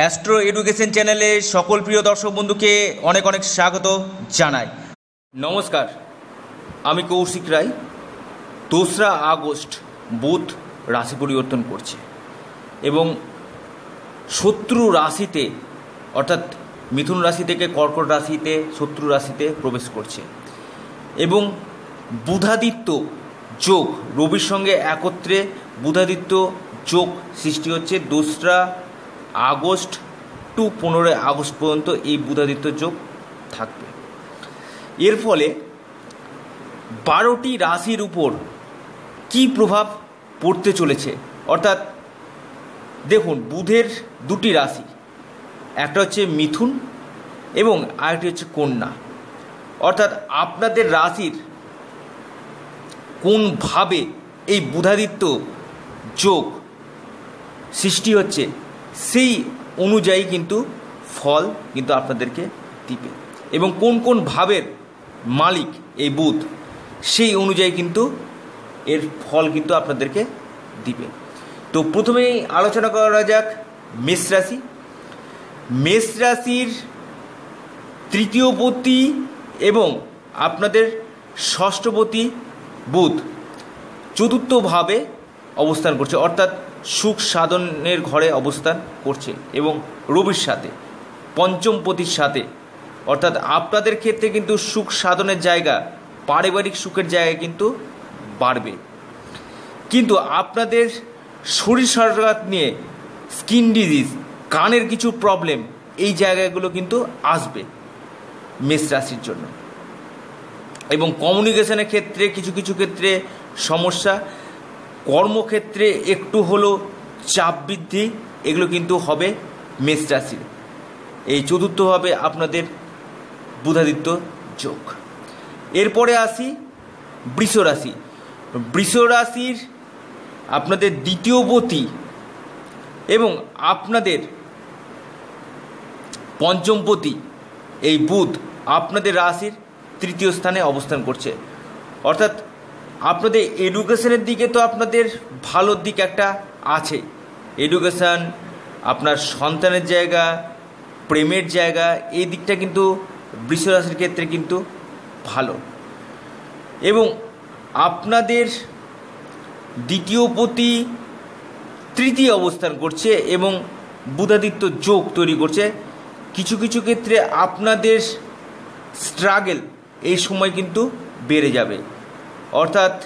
Astro education চ্যানেলে সকল প্রিয় দর্শক বন্ধুকে অনেক অনেক স্বাগত জানাই। নমস্কার, আমি কৌশিক রায়। দোসরা আগস্ট বুধ রাশি পরিবর্তন করছে এবং শত্রু রাশিতে, অর্থাৎ মিথুন রাশি থেকে কর্কট রাশিতে, শত্রু রাশিতে প্রবেশ করছে এবং বুধাদিত্য যোগ, রবির সঙ্গে একত্রে বুধাদিত্য যোগ সৃষ্টি হচ্ছে দোসরা আগস্ট টু পনেরোই আগস্ট পর্যন্ত এই বুধাদিত্য যোগ থাকবে। এর ফলে বারোটি রাশির উপর কি প্রভাব পড়তে চলেছে? অর্থাৎ দেখুন, বুধের দুটি রাশি, একটা হচ্ছে মিথুন এবং আরেকটি হচ্ছে কন্যা। অর্থাৎ আপনাদের রাশির কোনভাবে এই বুধাদিত্য যোগ সৃষ্টি হচ্ছে সেই অনুযায়ী কিন্তু ফল কিন্তু আপনাদেরকে দিবে। এবং কোন কোন ভাবের মালিক এই বুধ, সেই অনুযায়ী কিন্তু এর ফল কিন্তু আপনাদেরকে দিবে। তো প্রথমেই আলোচনা করা যাক মেষ রাশি। মেষ রাশির তৃতীয়পতি এবং আপনাদের ষষ্ঠপতি বুধ। চতুর্থভাবে অবস্থান করছে, অর্থাৎ সুখ সাধনের ঘরে অবস্থান করছে এবং রবির সাথে, পঞ্চমপতির সাথে। অর্থাৎ আপনাদের ক্ষেত্রে কিন্তু সুখ সাধনের জায়গা, পারিবারিক সুখের জায়গা কিন্তু বাড়বে। কিন্তু আপনাদের শরীর স্বাস্থ্য নিয়ে স্কিন ডিজিজ, কানের কিছু প্রবলেম, এই জায়গাগুলো কিন্তু আসবে মেষ রাশির জন্য। এবং কমিউনিকেশনের ক্ষেত্রে, কিছু কিছু ক্ষেত্রে সমস্যা কর্মক্ষেত্রে একটু হলো চাপ বৃদ্ধি, এগুলো কিন্তু হবে মেষ রাশির। এই চতুর্থভাবে আপনাদের বুধাদিত্য যোগ। এরপরে আসি বৃষ রাশি। বৃষ রাশির আপনাদের দ্বিতীয়পতি এবং আপনাদের পঞ্চমপতি এই বুধ আপনাদের রাশির তৃতীয় স্থানে অবস্থান করছে। অর্থাৎ আপনাদের এডুকেশনের দিকে তো আপনাদের ভালো দিক একটা আছে। এডুকেশান আপনার সন্তানের জায়গা, প্রেমের জায়গা, এই দিকটা কিন্তু বৃষরাশির ক্ষেত্রে কিন্তু ভালো। এবং আপনাদের দ্বিতীয় পতি তৃতীয় অবস্থান করছে এবং বুধাদিত্য যোগ তৈরি করছে। কিছু কিছু ক্ষেত্রে আপনাদের স্ট্রাগেল এই সময় কিন্তু বেড়ে যাবে। অর্থাৎ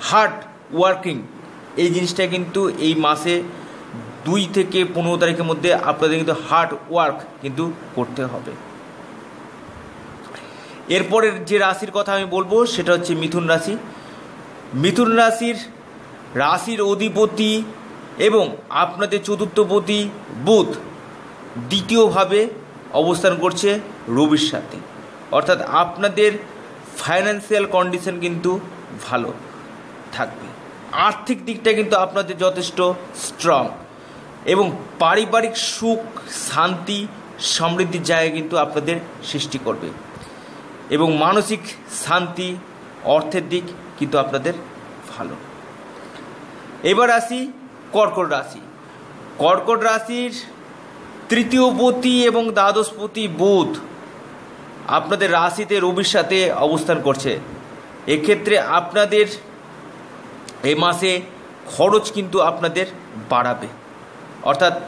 হার্ড ওয়ার্কিং এই জিনিসটা কিন্তু এই মাসে দুই থেকে পনেরো তারিখের মধ্যে আপনাদের কিন্তু হার্ড ওয়ার্ক কিন্তু করতে হবে। এরপরের যে রাশির কথা আমি বলব, সেটা হচ্ছে মিথুন রাশি। মিথুন রাশির রাশির অধিপতি এবং আপনাদের চতুর্থপতি বুধ দ্বিতীয়ভাবে অবস্থান করছে রবির সাথে। অর্থাৎ আপনাদের ফাইন্যান্সিয়াল কন্ডিশন কিন্তু ভালো থাকবে। আর্থিক দিকটা কিন্তু আপনাদের যথেষ্ট স্ট্রং এবং পারিবারিক সুখ, শান্তি, সমৃদ্ধির জায়গা কিন্তু আপনাদের সৃষ্টি করবে এবং মানসিক শান্তি, অর্থের দিক কিন্তু আপনাদের ভালো। এবার আসি কর্কট রাশি। কর্কট রাশির তৃতীয়পতি এবং দ্বাদশপতি বুধ আপনাদের রাশিতে রবির সাথে অবস্থান করছে। এক্ষেত্রে আপনাদের এ মাসে খরচ কিন্তু আপনাদের বাড়াবে। অর্থাৎ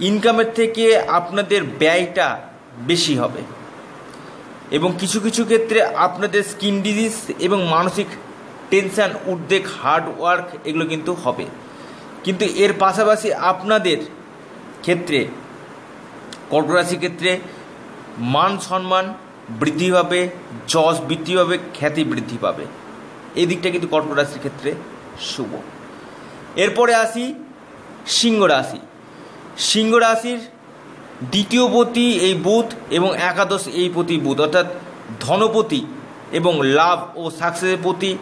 ইনকামের থেকে আপনাদের ব্যয়টা বেশি হবে। এবং কিছু কিছু ক্ষেত্রে আপনাদের স্কিন ডিজিজ এবং মানসিক টেনশান উদ্বেগ হার্ড ওয়ার্ক এগুলো কিন্তু হবে। কিন্তু এর পাশাপাশি আপনাদের ক্ষেত্রে কর্করাশির ক্ষেত্রে মান সম্মান বৃদ্ধি পাবে, যশ বৃদ্ধি পাবে, খ্যাতি বৃদ্ধি পাবে। এই দিকটা কিন্তু কর্কট রাশির ক্ষেত্রে শুভ। এরপরে আসি সিংহ রাশি। সিংহ রাশির দ্বিতীয় পতি এই বুধ এবং একাদশ এই প্রতি বুধ, অর্থাৎ ধনপতি এবং লাভ ও সাকসেসের প্রতি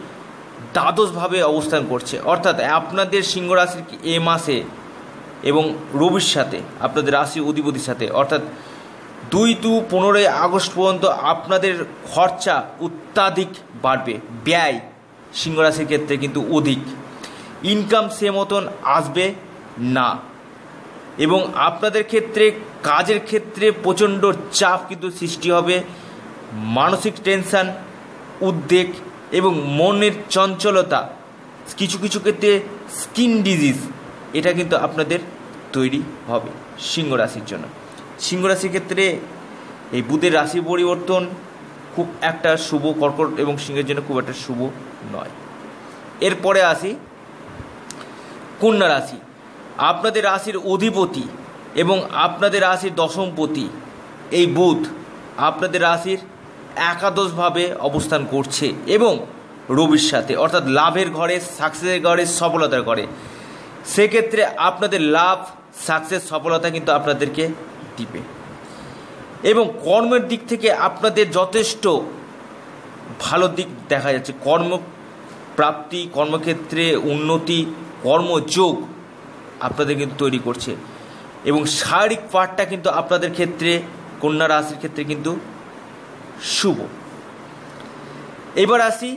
দ্বাদশভাবে অবস্থান করছে। অর্থাৎ আপনাদের সিংহ রাশির এ মাসে এবং রবির সাথে, আপনাদের রাশি অধিপতির সাথে, অর্থাৎ দুই টু পনেরোই আগস্ট পর্যন্ত আপনাদের খরচা অত্যাধিক বাড়বে, ব্যয় সিংহরাশির ক্ষেত্রে কিন্তু অধিক। ইনকাম সে মতন আসবে না। এবং আপনাদের ক্ষেত্রে, কাজের ক্ষেত্রে প্রচণ্ড চাপ কিন্তু সৃষ্টি হবে। মানসিক টেনশান উদ্বেগ এবং মনের চঞ্চলতা, কিছু কিছু ক্ষেত্রে স্কিন ডিজিজ এটা কিন্তু আপনাদের তৈরি হবে সিংহ রাশির জন্য। সিংহ রাশির ক্ষেত্রে এই বুধের রাশি পরিবর্তন খুব একটা শুভ, কর্কট এবং সিংহের জন্য খুব একটা শুভ নয়। এরপরে আসি কন্যা রাশি। আপনাদের রাশির অধিপতি এবং আপনাদের রাশির দশমপতি এই বুধ আপনাদের রাশির একাদশভাবে অবস্থান করছে এবং রবির সাথে, অর্থাৎ লাভের ঘরে সাকসেসের ঘরে সফলতার ঘরে সেক্ষেত্রে আপনাদের লাভ সাকসেস সফলতা কিন্তু আপনাদেরকে দিবে এবং কর্মের দিক থেকে আপনাদের যথেষ্ট ভালো দিক দেখা যাচ্ছে। কর্ম প্রাপ্তি কর্মক্ষেত্রে উন্নতি, কর্মযোগ আপনাদের কিন্তু তৈরি করছে। এবং শারীরিক পাঠটা কিন্তু আপনাদের ক্ষেত্রে, কন্যা রাশির ক্ষেত্রে কিন্তু শুভ। এবার আসি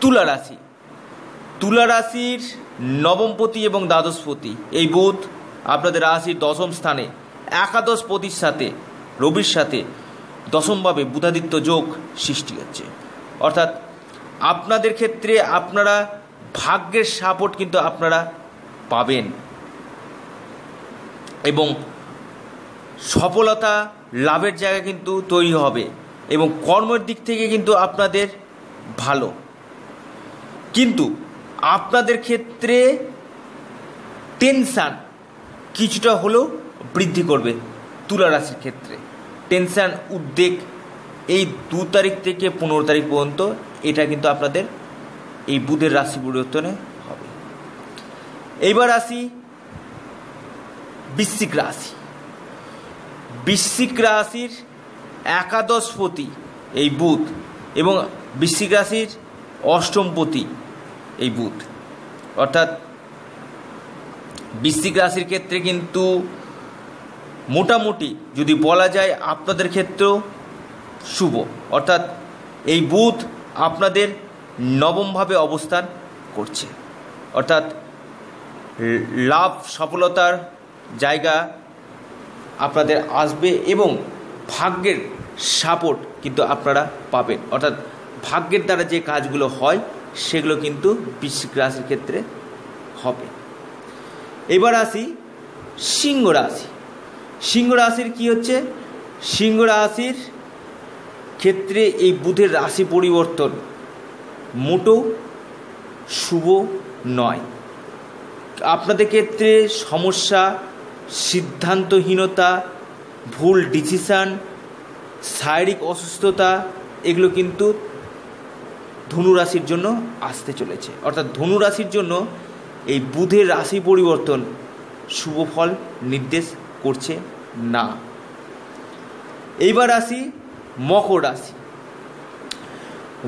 তুলা রাশি। তুলা রাশির নবমপতি এবং দ্বাদশপতি, এই বুধ আপনাদের রাশির দশম স্থানে। একাদশ পতির সাথে, রবির সাথে দশমভাবে বুধাদিত্য যোগ সৃষ্টি হচ্ছে। অর্থাৎ আপনাদের ক্ষেত্রে আপনারা ভাগ্যের সাপোর্ট কিন্তু আপনারা পাবেন। এবং সফলতা লাভের জায়গা কিন্তু তৈরি হবে এবং কর্মের দিক থেকে কিন্তু আপনাদের ভালো। কিন্তু আপনাদের ক্ষেত্রে টেনশান কিছুটা হলেও বৃদ্ধি করবে তুলা রাশির ক্ষেত্রে। টেনশান উদ্বেগ এই দু তারিখ থেকে পনেরো তারিখ পর্যন্ত এটা কিন্তু আপনাদের এই বুধের রাশি পরিবর্তনে হবে। এইবার আসি বৃশ্চিক রাশি। বৃশ্চিক রাশির একাদশপতি এই বুধ এবং বৃশ্চিক রাশির অষ্টমপতি এই বুধ। অর্থাৎ বৃশ্চিক রাশির ক্ষেত্রে কিন্তু মোটামুটি যদি বলা যায় আপনাদের ক্ষেত্রেও শুভ। অর্থাৎ এই বুধ আপনাদের নবমভাবে অবস্থান করছে। অর্থাৎ লাভ, সফলতার জায়গা আপনাদের আসবে এবং ভাগ্যের সাপোর্ট কিন্তু আপনারা পাবেন। অর্থাৎ ভাগ্যের দ্বারা যে কাজগুলো হয়, সেগুলো কিন্তু বৃশ্চিক রাশির ক্ষেত্রে হবে। এবার আসি সিংহ রাশি। সিংহ রাশির কী হচ্ছে? সিংহ রাশির ক্ষেত্রে এই বুধের রাশি পরিবর্তন মোটো, শুভ নয়। আপনাদের ক্ষেত্রে সমস্যা, সিদ্ধান্তহীনতা, ভুল ডিসিশান, শারীরিক অসুস্থতা, এগুলো কিন্তু ধনুরাশির জন্য আসতে চলেছে। অর্থাৎ ধনুরাশির জন্য এই বুধের রাশি পরিবর্তন শুভ ফল নির্দেশ করছে। না। এইবার আসি মকর রাশি।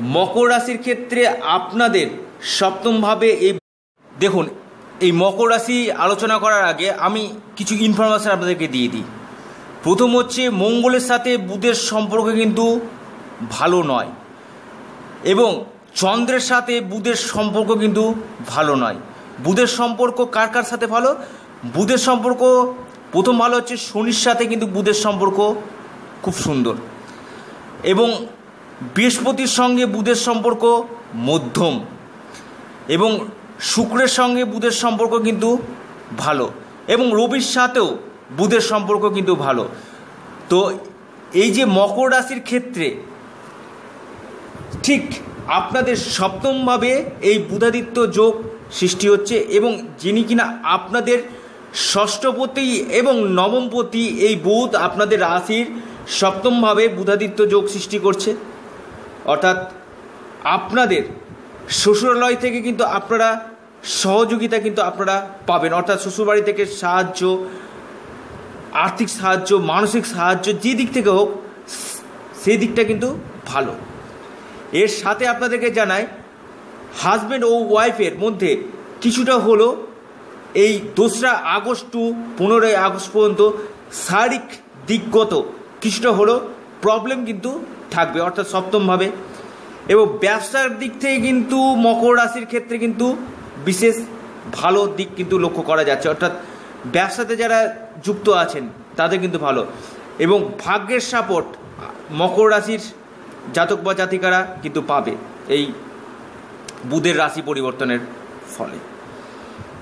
মকর রাশির ক্ষেত্রে আপনাদের সপ্তমভাবে এই দেখুন, এই মকর রাশি আলোচনা করার আগে আমি কিছু ইনফরমেশান আপনাদেরকে দিয়ে দিই। প্রথম হচ্ছে মঙ্গলের সাথে বুধের সম্পর্ক কিন্তু ভালো নয় এবং চন্দ্রের সাথে বুধের সম্পর্ক কিন্তু ভালো নয়। বুধের সম্পর্ক কার কার সাথে ভালো? বুধের সম্পর্ক প্রথম ভালো হচ্ছে শনির সাথে কিন্তু বুধের সম্পর্ক খুব সুন্দর। এবং বৃহস্পতির সঙ্গে বুধের সম্পর্ক মধ্যম। এবং শুক্রের সঙ্গে বুধের সম্পর্ক কিন্তু ভালো। এবং রবির সাথেও বুধের সম্পর্ক কিন্তু ভালো। তো এই যে মকর রাশির ক্ষেত্রে ঠিক আপনাদের সপ্তমভাবে এই বুধাদিত্য যোগ সৃষ্টি হচ্ছে এবং যিনি কিনা আপনাদের ষষ্ঠপতি এবং নবমপতি এই বুধ আপনাদের রাশির সপ্তমভাবে বুধাদিত্য যোগ সৃষ্টি করছে। অর্থাৎ আপনাদের শ্বশুরালয় থেকে কিন্তু আপনারা সহযোগিতা কিন্তু আপনারা পাবেন। অর্থাৎ শ্বশুরবাড়ি থেকে সাহায্য, আর্থিক সাহায্য, মানসিক সাহায্য যে দিক থেকে হোক, সেই দিকটা কিন্তু ভালো। এর সাথে আপনাদেরকে জানাই, হাজব্যান্ড ও ওয়াইফের মধ্যে কিছুটা হলো এই দোসরা আগস্ট টু পনেরোই আগস্ট পর্যন্ত শারীরিক দিকগত কিছুটা হলো প্রবলেম কিন্তু থাকবে, অর্থাৎ সপ্তমভাবে। এবং ব্যবসার দিক থেকে কিন্তু মকর রাশির ক্ষেত্রে কিন্তু বিশেষ ভালো দিক কিন্তু লক্ষ্য করা যাচ্ছে। অর্থাৎ ব্যবসাতে যারা যুক্ত আছেন, তাদের কিন্তু ভালো। এবং ভাগ্যের সাপোর্ট মকর রাশির জাতক বা জাতিকারা কিন্তু পাবে এই বুধের রাশি পরিবর্তনের ফলে।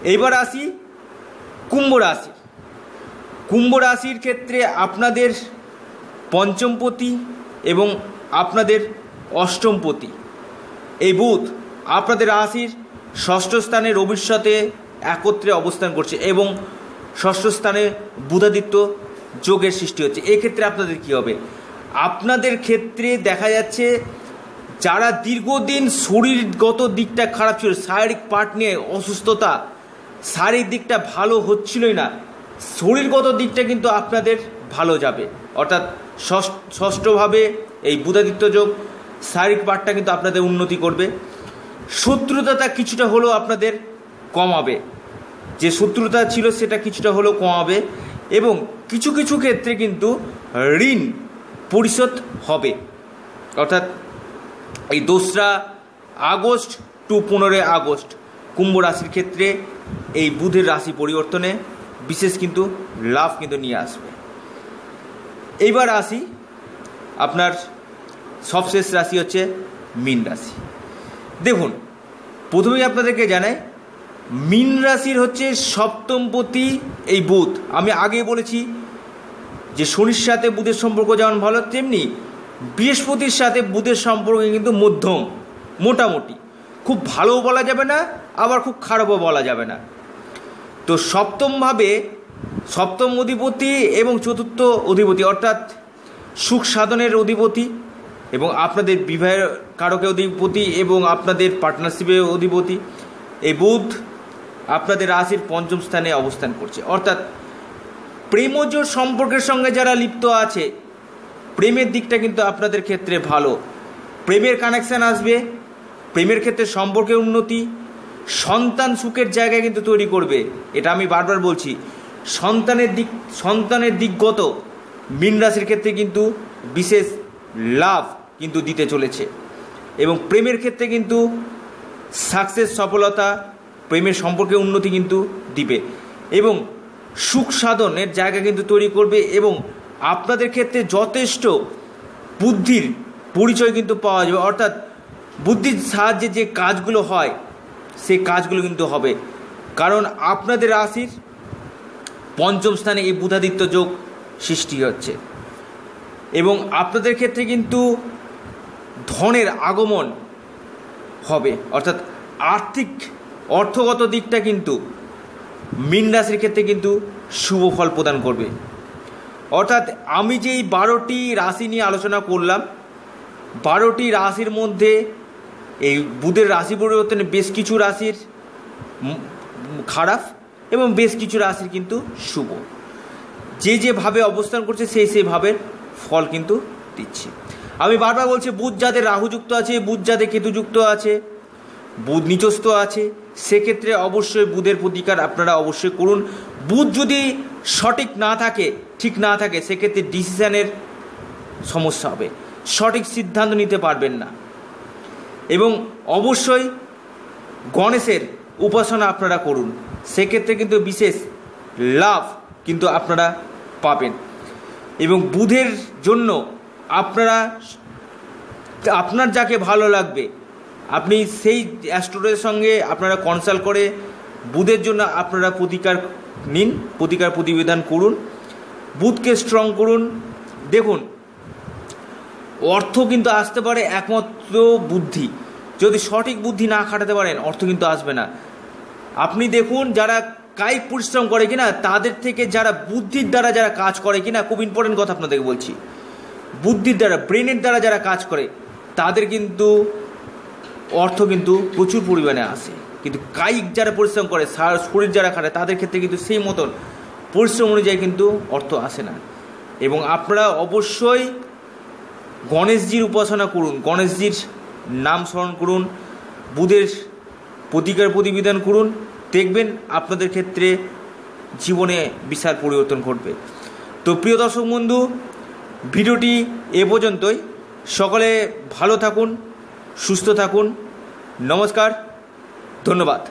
এইবার আসি কুম্ভ রাশি। কুম্ভ রাশির ক্ষেত্রে আপনাদের পঞ্চমপতি এবং আপনাদের অষ্টমপতি। এই বুধ আপনাদের রাশির ষষ্ঠ স্থানে সাথে একত্রে অবস্থান করছে এবং ষষ্ঠ স্থানে বুধাদিত্য যোগের সৃষ্টি হচ্ছে। এক্ষেত্রে আপনাদের কী হবে? আপনাদের ক্ষেত্রে দেখা যাচ্ছে যারা দীর্ঘদিন শরীরগত দিকটা খারাপ ছিল, শারীরিক পার্ট নিয়ে অসুস্থতা শারীরিক দিকটা ভালো হচ্ছিলই না। শরীরগত দিকটা কিন্তু আপনাদের ভালো যাবে। অর্থাৎ ষষ্ঠভাবে এই বুধাদিত্য যোগ শারীরিক পার্টটা কিন্তু আপনাদের উন্নতি করবে। শত্রুতাটা কিছুটা হলেও আপনাদের কমাবে। যে শত্রুতা ছিল সেটা কিছুটা হলেও কমাবে এবং কিছু কিছু ক্ষেত্রে কিন্তু ঋণ পরিশোধ হবে। অর্থাৎ এই দোসরা আগস্ট টু পনেরোই আগস্ট কুম্ভ রাশির ক্ষেত্রে এই বুধের রাশি পরিবর্তনে বিশেষ কিন্তু লাভ কিন্তু নিয়ে আসবে। এইবার আসি আপনার সবশেষ রাশি হচ্ছে মিন রাশি। দেখুন, প্রথমেই আপনাদেরকে জানাই, মিন রাশির হচ্ছে সপ্তমপতি এই বুধ। আমি আগে বলেছি যে শনির সাথে বুধের সম্পর্ক যেমন ভালো, তেমনি বৃহস্পতির সাথে বুধের সম্পর্ক কিন্তু মধ্যম, মোটামুটি। খুব ভালোও বলা যাবে না আবার খুব খারাপও বলা যাবে না। তো সপ্তমভাবে সপ্তম অধিপতি এবং চতুর্থ অধিপতি অর্থাৎ সুখ সাধনের অধিপতি এবং আপনাদের বিবাহের কারকের অধিপতি এবং আপনাদের পার্টনারশিপের অধিপতি এই বুধ আপনাদের রাশির পঞ্চম স্থানে অবস্থান করছে। অর্থাৎ প্রেমজ সম্পর্কের সঙ্গে যারা লিপ্ত আছে, প্রেমের দিকটা কিন্তু আপনাদের ক্ষেত্রে ভালো। প্রেমের কানেকশান আসবে, প্রেমের ক্ষেত্রে সম্পর্কের উন্নতি সন্তান সুখের জায়গায় কিন্তু তৈরি করবে। এটা আমি বারবার বলছি। সন্তানের দিক, সন্তানের দিকগত মীন রাশির ক্ষেত্রে কিন্তু বিশেষ লাভ কিন্তু দিতে চলেছে। এবং প্রেমের ক্ষেত্রে কিন্তু সাকসেস সফলতা প্রেমের সম্পর্কে উন্নতি কিন্তু দিবে। এবং সুখ সাধনের জায়গা কিন্তু তৈরি করবে এবং আপনাদের ক্ষেত্রে যথেষ্ট বুদ্ধির পরিচয় কিন্তু পাওয়া যাবে। অর্থাৎ বুদ্ধির সাহায্যে যে কাজগুলো হয় সেই কাজগুলো কিন্তু হবে। কারণ আপনাদের রাশির পঞ্চম স্থানে এই বুধাদিত্য যোগ সৃষ্টি হচ্ছে। এবং আপনাদের ক্ষেত্রে কিন্তু ধনের আগমন হবে। অর্থাৎ আর্থিক অর্থগত দিকটা কিন্তু মীন রাশির ক্ষেত্রে কিন্তু শুভ ফল প্রদান করবে। অর্থাৎ আমি যেই বারোটি রাশি নিয়ে আলোচনা করলাম, বারোটি রাশির মধ্যে এই বুধের রাশি পরিবর্তনে বেশ কিছু রাশির খারাপ এবং বেশ কিছু রাশির কিন্তু শুভ। যে যেভাবে অবস্থান করছে, সেই সেভাবে ফল কিন্তু দিচ্ছে। আমি বারবার বলছি, বুধ যাদের রাহুযুক্ত আছে, বুধ যাদের কেতুযুক্ত আছে, বুধ নিচস্থ আছে, সেক্ষেত্রে অবশ্যই বুধের প্রতিকার আপনারা অবশ্যই করুন। বুধ যদি সঠিক না থাকে, ঠিক না থাকে, সেক্ষেত্রে ডিসিশানের সমস্যা হবে। সঠিক সিদ্ধান্ত নিতে পারবেন না। এবং অবশ্যই গণেশের উপাসনা আপনারা করুন। সেক্ষেত্রে কিন্তু বিশেষ লাভ কিন্তু আপনারা পাবেন। এবং বুধের জন্য আপনারা আপনার যাকে ভালো লাগবে, আপনি সেই অ্যাস্ট্রোলজের সঙ্গে আপনারা কনসাল্ট করে বুধের জন্য আপনারা প্রতিকার নিন, প্রতিকার প্রতিবেদন করুন, বুধকে স্ট্রং করুন। দেখুন অর্থ কিন্তু আসতে পারে একমাত্র বুদ্ধি। যদি সঠিক বুদ্ধি না খাটাতে পারেন, অর্থ কিন্তু আসবে না। আপনি দেখুন, যারা কায়িক পরিশ্রম করে কিনা, তাদের থেকে যারা বুদ্ধির দ্বারা যারা কাজ করে কিনা, খুব ইম্পর্টেন্ট কথা আপনাদেরকে বলছি। বুদ্ধির দ্বারা ব্রেনের দ্বারা যারা কাজ করে, তাদের কিন্তু অর্থ কিন্তু প্রচুর পরিমাণে আসে। কিন্তু কায়িক যারা পরিশ্রম করে শরীর যারা খাটায় তাদের ক্ষেত্রে কিন্তু সেই মতন পরিশ্রম অনুযায়ী কিন্তু অর্থ আসে না। এবং আপনারা অবশ্যই গণেশজির উপাসনা করুন, গণেশজির নাম স্মরণ করুন, বুধের প্রতিকার প্রতিবিধান করুন, দেখবেন আপনাদের ক্ষেত্রে জীবনে বিশাল পরিবর্তন ঘটবে। তো প্রিয় দর্শক বন্ধু, ভিডিওটি এ পর্যন্তই। সকলে ভালো থাকুন, সুস্থ থাকুন। নমস্কার, ধন্যবাদ।